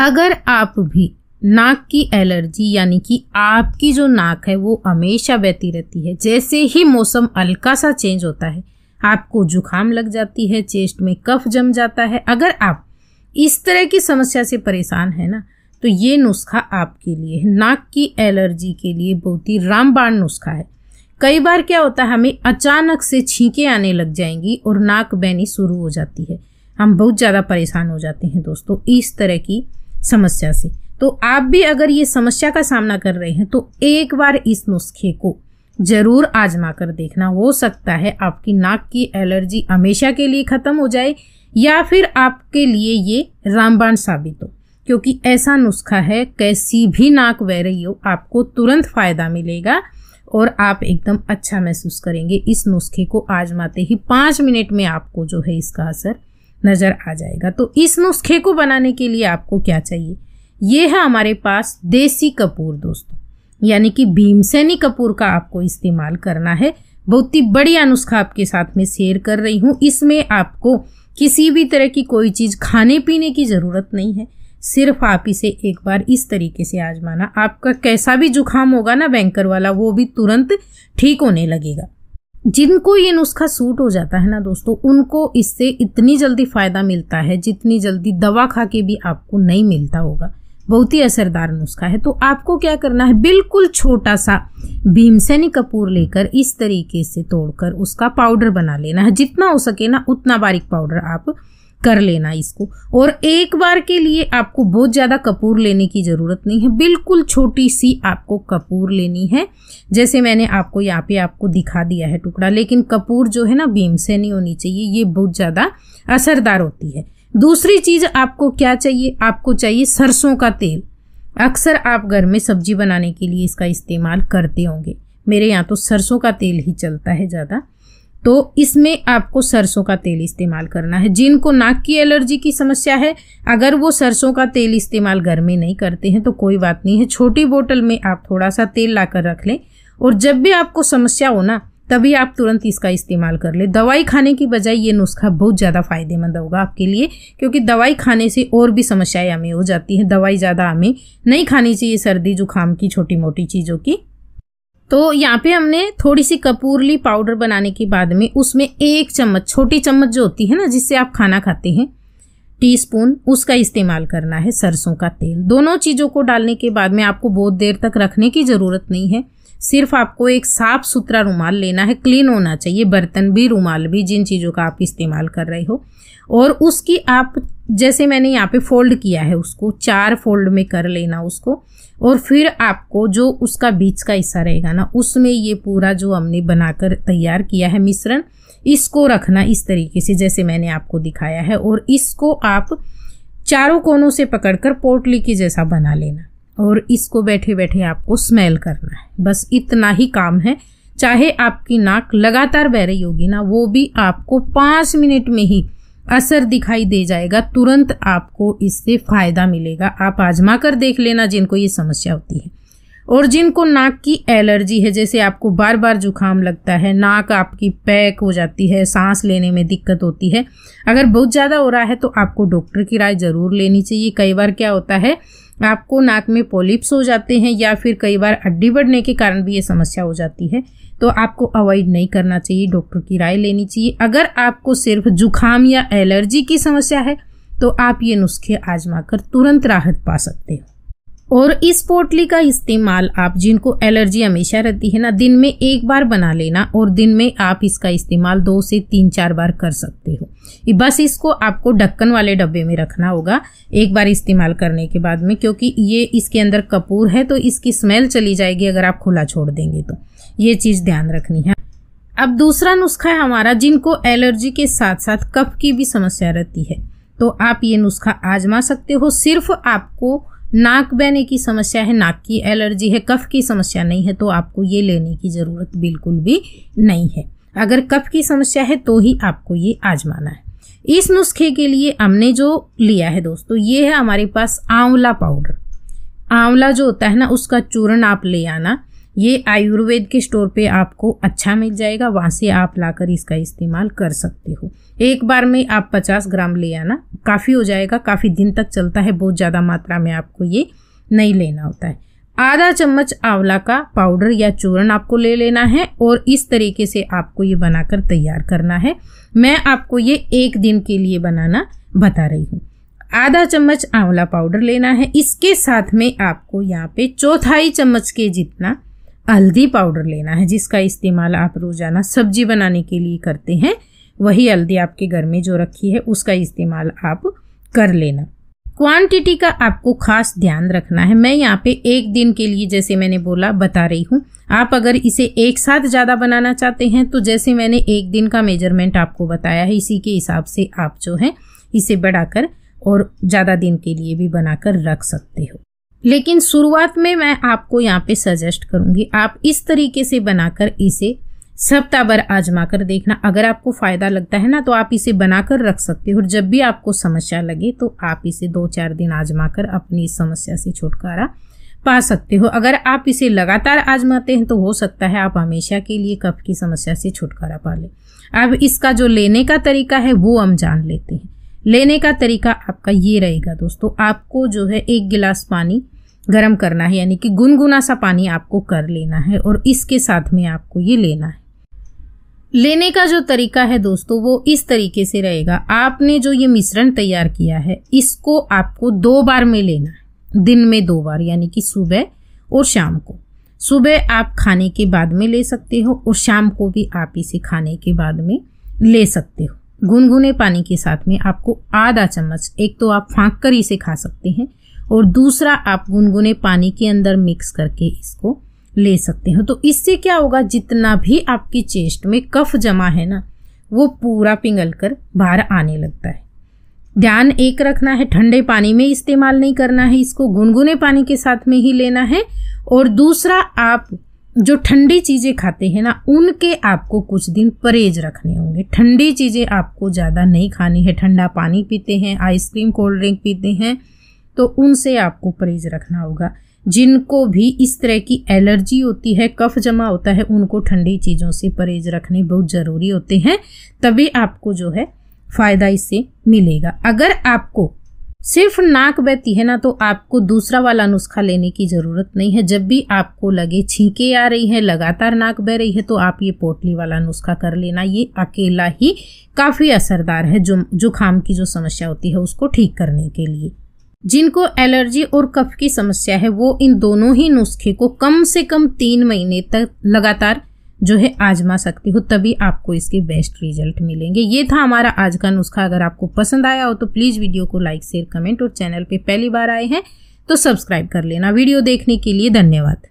अगर आप भी नाक की एलर्जी, यानी कि आपकी जो नाक है, वो हमेशा बहती रहती है, जैसे ही मौसम हल्का सा चेंज होता है, आपको जुकाम लग जाती है चेस्ट में कफ जम जाता है। अगर आप इस तरह की समस्या से परेशान है ना तो ये नुस्खा आपके लिए है। नाक की एलर्जी के लिए बहुत ही रामबाण नुस्खा है। कई बार क्या होता है, हमें अचानक से छींके आने लग जाएँगी और नाक बहनी शुरू हो जाती है। हम बहुत ज़्यादा परेशान हो जाते हैं दोस्तों, इस तरह की समस्या से। तो आप भी अगर ये समस्या का सामना कर रहे हैं तो एक बार इस नुस्खे को ज़रूर आजमा कर देखना। हो सकता है आपकी नाक की एलर्जी हमेशा के लिए ख़त्म हो जाए, या फिर आपके लिए ये रामबाण साबित हो। क्योंकि ऐसा नुस्खा है, कैसी भी नाक बह रही हो, आपको तुरंत फ़ायदा मिलेगा और आप एकदम अच्छा महसूस करेंगे। इस नुस्खे को आजमाते ही पाँच मिनट में आपको जो है इसका असर नज़र आ जाएगा। तो इस नुस्खे को बनाने के लिए आपको क्या चाहिए? ये है हमारे पास देसी कपूर दोस्तों। यानी कि भीमसेनी कपूर का आपको इस्तेमाल करना है। बहुत ही बढ़िया नुस्खा आपके साथ में शेयर कर रही हूँ। इसमें आपको किसी भी तरह की कोई चीज़ खाने पीने की ज़रूरत नहीं है। सिर्फ़ आप इसे एक बार इस तरीके से आजमाना। आपका कैसा भी जुकाम होगा ना बैंकर वाला, वो भी तुरंत ठीक होने लगेगा। जिनको ये नुस्खा सूट हो जाता है ना दोस्तों, उनको इससे इतनी जल्दी फ़ायदा मिलता है, जितनी जल्दी दवा खा के भी आपको नहीं मिलता होगा। बहुत ही असरदार नुस्खा है। तो आपको क्या करना है? बिल्कुल छोटा सा भीमसेनी कपूर लेकर इस तरीके से तोड़कर उसका पाउडर बना लेना है। जितना हो सके ना, उतना बारीक पाउडर आप कर लेना इसको। और एक बार के लिए आपको बहुत ज़्यादा कपूर लेने की ज़रूरत नहीं है। बिल्कुल छोटी सी आपको कपूर लेनी है। जैसे मैंने आपको यहाँ पे आपको दिखा दिया है टुकड़ा, लेकिन कपूर जो है ना भीम से नहीं होनी चाहिए। ये बहुत ज़्यादा असरदार होती है। दूसरी चीज़ आपको क्या चाहिए? आपको चाहिए सरसों का तेल। अक्सर आप घर में सब्ज़ी बनाने के लिए इसका इस्तेमाल करते होंगे। मेरे यहाँ तो सरसों का तेल ही चलता है ज़्यादा। तो इसमें आपको सरसों का तेल इस्तेमाल करना है। जिनको नाक की एलर्जी की समस्या है, अगर वो सरसों का तेल इस्तेमाल घर में नहीं करते हैं तो कोई बात नहीं है। छोटी बोतल में आप थोड़ा सा तेल लाकर रख लें और जब भी आपको समस्या हो ना, तभी आप तुरंत इसका इस्तेमाल कर लें। दवाई खाने की बजाय ये नुस्खा बहुत ज़्यादा फ़ायदेमंद होगा आपके लिए, क्योंकि दवाई खाने से और भी समस्याएँ हमें हो जाती हैं। दवाई ज़्यादा हमें नहीं खानी चाहिए सर्दी जुकाम की छोटी मोटी चीज़ों की। तो यहाँ पे हमने थोड़ी सी कपूरली पाउडर बनाने के बाद में उसमें एक चम्मच, छोटी चम्मच जो होती है ना, जिससे आप खाना खाते हैं, टीस्पून, उसका इस्तेमाल करना है सरसों का तेल। दोनों चीज़ों को डालने के बाद में आपको बहुत देर तक रखने की ज़रूरत नहीं है। सिर्फ़ आपको एक साफ़ सुथरा रुमाल लेना है, क्लीन होना चाहिए, बर्तन भी, रुमाल भी, जिन चीज़ों का आप इस्तेमाल कर रहे हो। और उसकी आप, जैसे मैंने यहाँ पे फोल्ड किया है उसको, चार फोल्ड में कर लेना उसको, और फिर आपको जो उसका बीच का हिस्सा रहेगा ना, उसमें ये पूरा जो हमने बनाकर तैयार किया है मिश्रण, इसको रखना इस तरीके से जैसे मैंने आपको दिखाया है, और इसको आप चारों कोनों से पकड़कर पोटली की जैसा बना लेना, और इसको बैठे बैठे आपको स्मेल करना है। बस इतना ही काम है। चाहे आपकी नाक लगातार बह रही होगी ना, वो भी आपको पाँच मिनट में ही असर दिखाई दे जाएगा, तुरंत आपको इससे फ़ायदा मिलेगा। आप आजमा कर देख लेना जिनको ये समस्या होती है। और जिनको नाक की एलर्जी है, जैसे आपको बार बार जुकाम लगता है, नाक आपकी पैक हो जाती है, सांस लेने में दिक्कत होती है। अगर बहुत ज़्यादा हो रहा है तो आपको डॉक्टर की राय ज़रूर लेनी चाहिए। कई बार क्या होता है आपको नाक में पोलिप्स हो जाते हैं या फिर कई बार अड्डी बढ़ने के कारण भी ये समस्या हो जाती है। तो आपको अवॉइड नहीं करना चाहिए डॉक्टर की राय लेनी चाहिए। अगर आपको सिर्फ़ जुखाम या एलर्जी की समस्या है तो आप ये नुस्खे आजमा कर तुरंत राहत पा सकते हो। और इस पोटली का इस्तेमाल आप जिनको एलर्जी हमेशा रहती है ना, दिन में एक बार बना लेना और दिन में आप इसका इस्तेमाल दो से तीन चार बार कर सकते हो। बस इसको आपको ढक्कन वाले डब्बे में रखना होगा एक बार इस्तेमाल करने के बाद में, क्योंकि ये इसके अंदर कपूर है तो इसकी स्मेल चली जाएगी अगर आप खुला छोड़ देंगे तो। ये चीज़ ध्यान रखनी है। अब दूसरा नुस्खा है हमारा, जिनको एलर्जी के साथ साथ कफ की भी समस्या रहती है। तो आप ये नुस्खा आजमा सकते हो, सिर्फ़ आपको नाक बहने की समस्या है, नाक की एलर्जी है, कफ की समस्या नहीं है तो आपको ये लेने की ज़रूरत बिल्कुल भी नहीं है। अगर कफ की समस्या है तो ही आपको ये आजमाना है। इस नुस्खे के लिए हमने जो लिया है दोस्तों, ये है हमारे पास आंवला पाउडर। आंवला जो होता है ना, उसका चूर्ण आप ले आना। ये आयुर्वेद के स्टोर पे आपको अच्छा मिल जाएगा, वहाँ से आप लाकर इसका इस्तेमाल कर सकते हो। एक बार में आप 50 ग्राम ले आना। काफ़ी हो जाएगा, काफ़ी दिन तक चलता है, बहुत ज़्यादा मात्रा में आपको ये नहीं लेना होता है। आधा चम्मच आंवला का पाउडर या चूर्ण आपको ले लेना है और इस तरीके से आपको ये बनाकर तैयार करना है। मैं आपको ये एक दिन के लिए बनाना बता रही हूँ। आधा चम्मच आंवला पाउडर लेना है। इसके साथ में आपको यहाँ पे चौथाई चम्मच के जितना हल्दी पाउडर लेना है, जिसका इस्तेमाल आप रोज़ाना सब्ज़ी बनाने के लिए करते हैं। वही हल्दी आपके घर में जो रखी है, उसका इस्तेमाल आप कर लेना। क्वांटिटी का आपको खास ध्यान रखना है। मैं यहाँ पे एक दिन के लिए, जैसे मैंने बोला, बता रही हूँ। आप अगर इसे एक साथ ज़्यादा बनाना चाहते हैं तो जैसे मैंने एक दिन का मेज़रमेंट आपको बताया है, इसी के हिसाब से आप जो है, इसे बढ़ाकर और ज़्यादा दिन के लिए भी बनाकर रख सकते हो। लेकिन शुरुआत में मैं आपको यहाँ पे सजेस्ट करूँगी, आप इस तरीके से बनाकर इसे सप्ताह भर आजमा कर देखना। अगर आपको फ़ायदा लगता है ना तो आप इसे बनाकर रख सकते हो। और जब भी आपको समस्या लगे तो आप इसे दो चार दिन आजमा कर अपनी इस समस्या से छुटकारा पा सकते हो। अगर आप इसे लगातार आजमाते हैं तो हो सकता है आप हमेशा के लिए कफ की समस्या से छुटकारा पा लें। अब इसका जो लेने का तरीका है, वो हम जान लेते हैं। लेने का तरीका आपका ये रहेगा दोस्तों, आपको जो है एक गिलास पानी गर्म करना है, यानी कि गुनगुना सा पानी आपको कर लेना है, और इसके साथ में आपको ये लेना है। लेने का जो तरीका है दोस्तों, वो इस तरीके से रहेगा। आपने जो ये मिश्रण तैयार किया है, इसको आपको दो बार में लेना है। दिन में दो बार, यानी कि सुबह और शाम को। सुबह आप खाने के बाद में ले सकते हो और शाम को भी आप इसे खाने के बाद में ले सकते हो। गुनगुने पानी के साथ में आपको आधा चम्मच, एक तो आप फाँक कर इसे खा सकते हैं और दूसरा आप गुनगुने पानी के अंदर मिक्स करके इसको ले सकते हो। तो इससे क्या होगा, जितना भी आपकी चेस्ट में कफ जमा है ना, वो पूरा पिघल कर बाहर आने लगता है। ध्यान एक रखना है, ठंडे पानी में इस्तेमाल नहीं करना है, इसको गुनगुने पानी के साथ में ही लेना है। और दूसरा, आप जो ठंडी चीज़ें खाते हैं ना, उनके आपको कुछ दिन परहेज रखने होंगे। ठंडी चीज़ें आपको ज़्यादा नहीं खानी है। ठंडा पानी पीते हैं, आइसक्रीम, कोल्ड ड्रिंक पीते हैं तो उनसे आपको परहेज रखना होगा। जिनको भी इस तरह की एलर्जी होती है, कफ जमा होता है, उनको ठंडी चीज़ों से परहेज रखने बहुत ज़रूरी होते हैं, तभी आपको जो है फ़ायदा इससे मिलेगा। अगर आपको सिर्फ़ नाक बहती है ना तो आपको दूसरा वाला नुस्खा लेने की ज़रूरत नहीं है। जब भी आपको लगे छींके आ रही है, लगातार नाक बह रही है तो आप ये पोटली वाला नुस्खा कर लेना। ये अकेला ही काफ़ी असरदार है जो जुकाम की जो समस्या होती है, उसको ठीक करने के लिए। जिनको एलर्जी और कफ की समस्या है, वो इन दोनों ही नुस्खे को कम से कम तीन महीने तक लगातार जो है आजमा सकती हो, तभी आपको इसके बेस्ट रिज़ल्ट मिलेंगे। ये था हमारा आज का नुस्खा। अगर आपको पसंद आया हो तो प्लीज़ वीडियो को लाइक, शेयर, कमेंट और चैनल पे पहली बार आए हैं तो सब्सक्राइब कर लेना। वीडियो देखने के लिए धन्यवाद।